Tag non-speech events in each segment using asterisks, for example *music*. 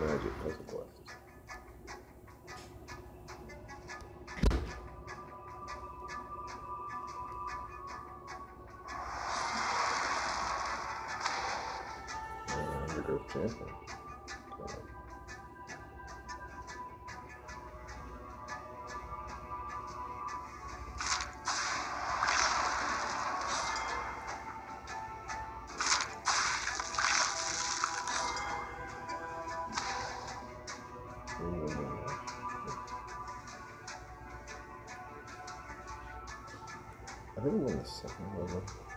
magic puzzle glasses. I in the second level.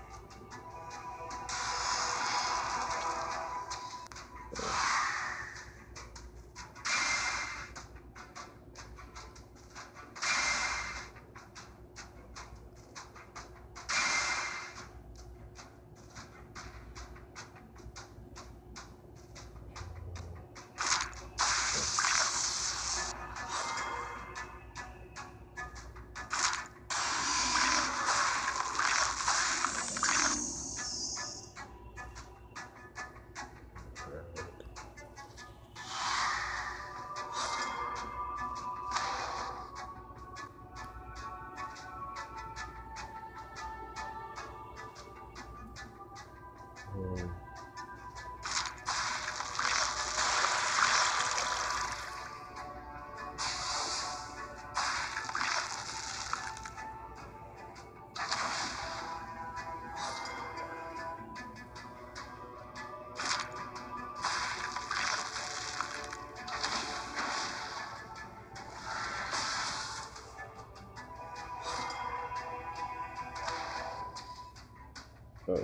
Oh.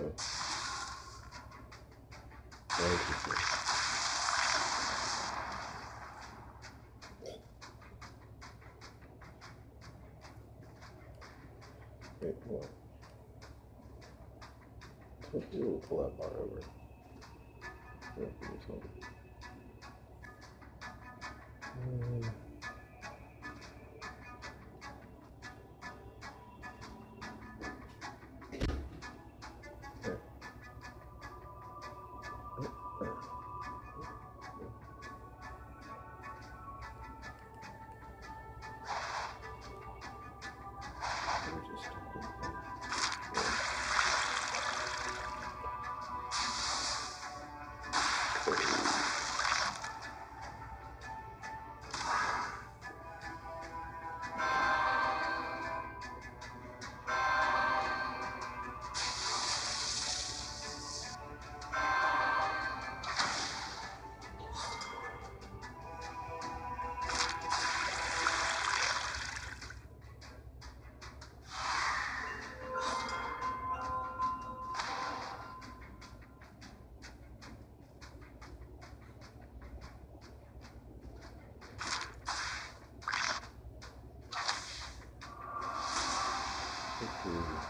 Interesting. Wait, what? Let's pull that bar over. Yeah, Okay.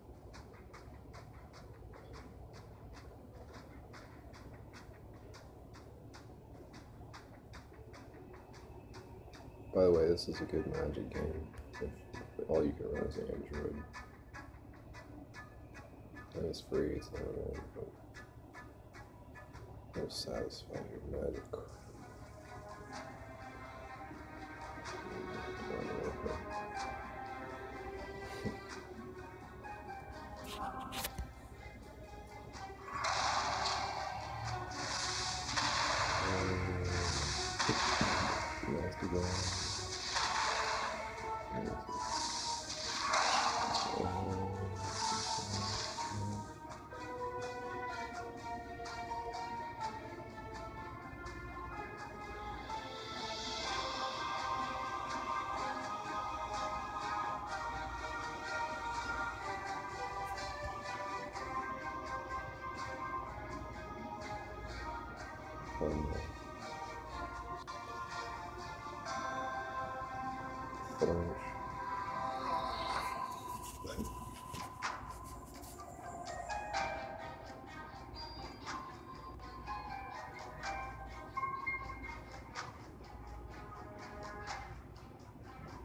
By the way, this is a good magic game. If all you can run is Android. And it's free, it's not really, but most satisfying magic. *laughs* Um, has go. Um,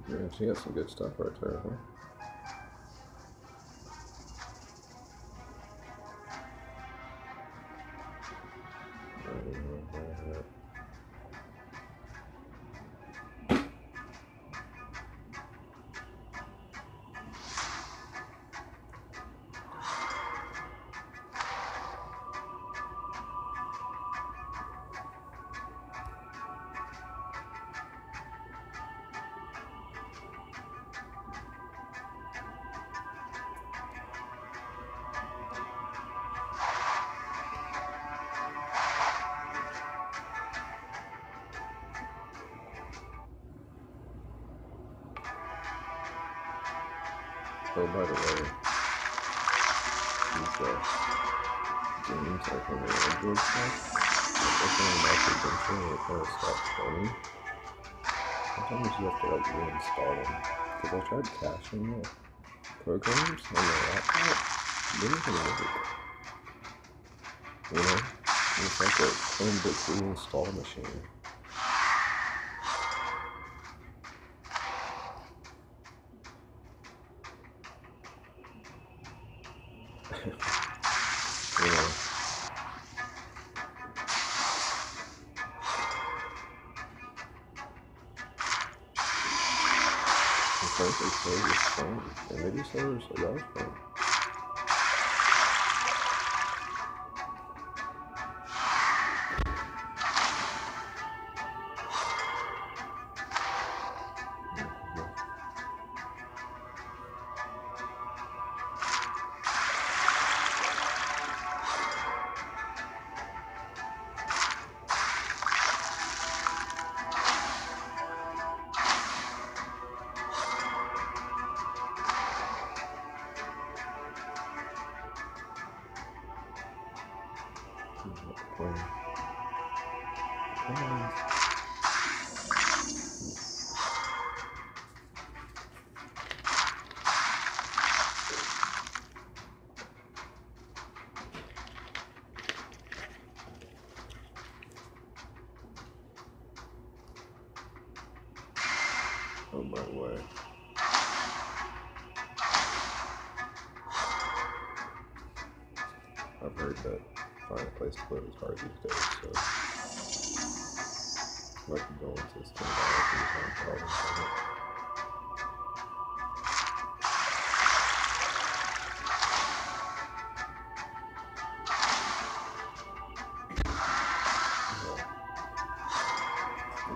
Yeah, she got some good stuff right there, huh? Oh, by the way, these uh, like on the Android stuff, like opening them up eventually it kind of stops running. Sometimes you have to like reinstall them. Because I tried caching the programs on the laptop, it didn't work. You know? It's like a Chromebook reinstall machine. *laughs* And frankly, so is phone. And maybe so is Adele's phone. Oh my way. I've heard that live is hard these days, so my condolences to anybody who's having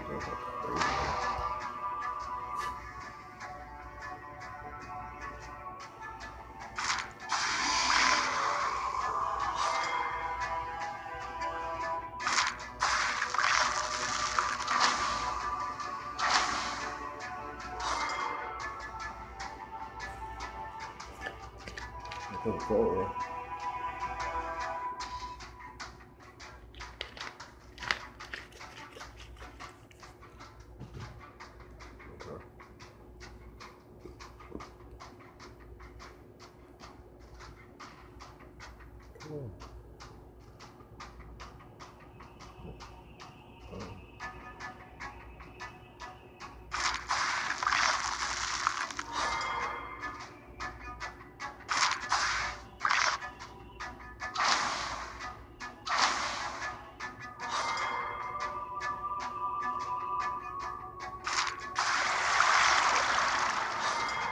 problems Okay. Cool.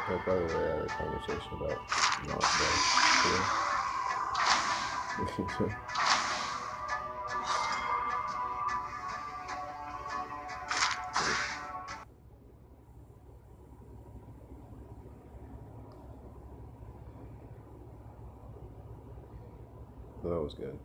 her brother i had a conversation about not being *laughs* Yeah. *laughs* that was good.